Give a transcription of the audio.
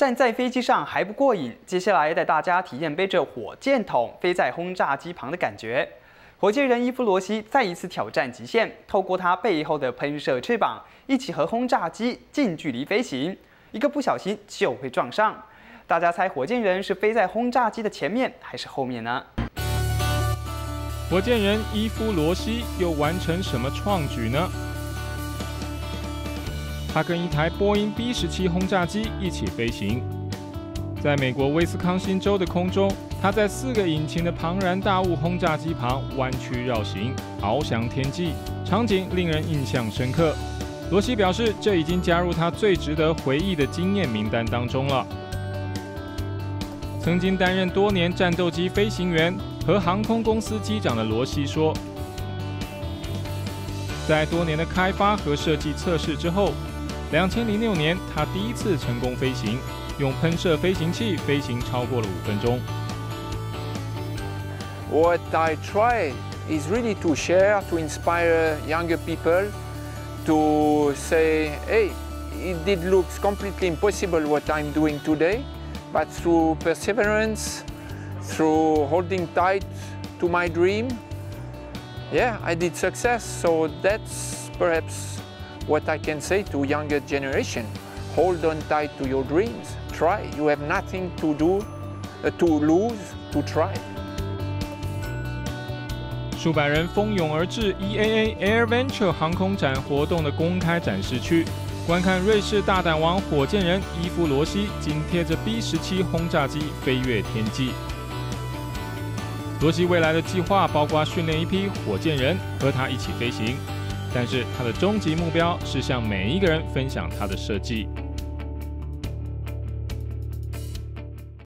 站在飞机上还不过瘾，接下来带大家体验背着火箭筒飞在轰炸机旁的感觉。火箭人伊夫罗西再一次挑战极限，透过他背后的喷射翅膀，一起和轰炸机近距离飞行，一个不小心就会撞上。大家猜火箭人是飞在轰炸机的前面还是后面呢？火箭人伊夫罗西又完成什么创举呢？他跟一台波音 B 十七轰炸机一起飞行，在美国威斯康星州的空中，他在四个引擎的庞然大物轰炸机旁弯曲绕行，翱翔天际，场景令人印象深刻。罗西表示，这已经加入他最值得回忆的经验名单当中了。曾经担任多年战斗机飞行员和航空公司机长的罗西说，在多年的开发和设计测试之后。两千零六年，他第一次成功飞行，用喷射飞行器飞行超过了五分钟。What I try is really to share, to inspire younger people, to say, hey, it did look completely impossible what I'm doing today, but through perseverance, through holding tight to my dream, yeah, I did success. So that's perhaps what I can say to younger generation, hold on tight to your dreams. Try. You have nothing to do, uh, to lose, to try. 数百人蜂拥而至 EAA Air Venture 航空展活动的公开展示区，观看瑞士大胆王火箭人伊夫罗西紧贴着 B 十七轰炸机飞越天际。罗西未来的计划包括训练一批火箭人和他一起飞行。但是他的终极目标是向每一个人分享他的设计。